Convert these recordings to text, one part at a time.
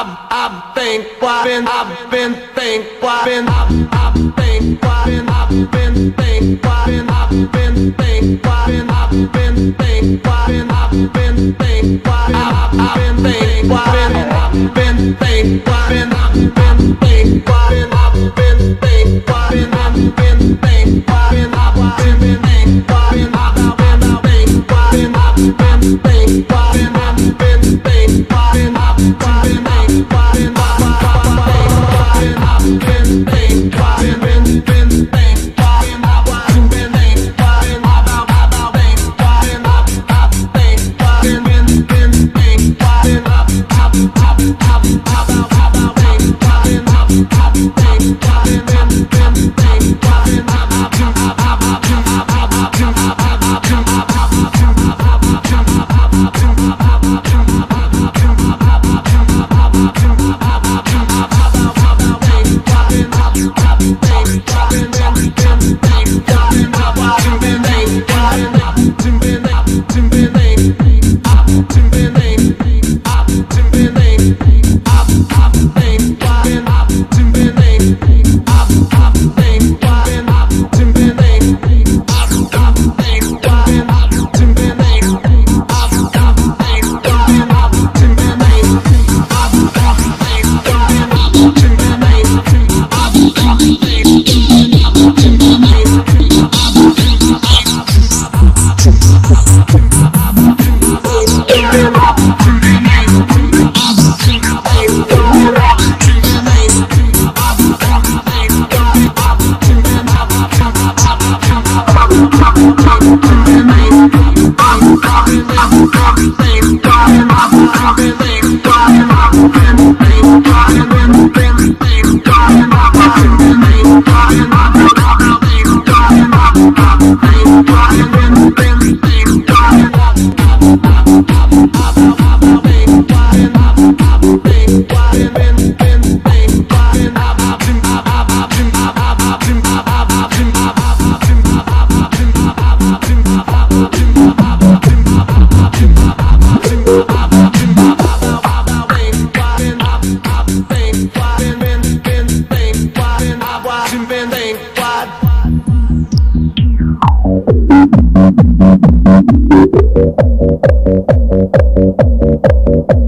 I've been, I've been, I've been, think, I've been, I've been, I've been, I've been, think, I've been, I've been, think, I've been, I've been, think, I've been, I've been, think, I've been, think, I've been, think, I've been, think, I've been, I've been, ha, ha. Thank you.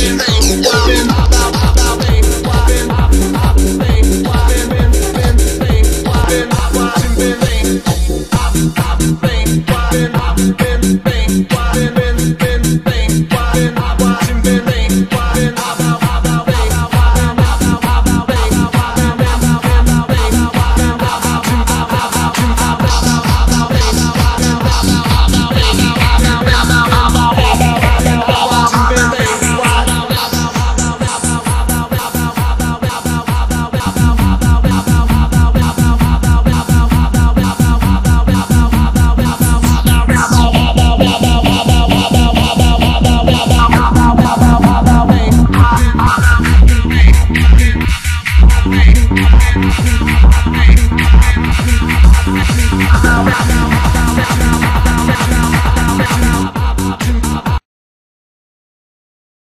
Thank you.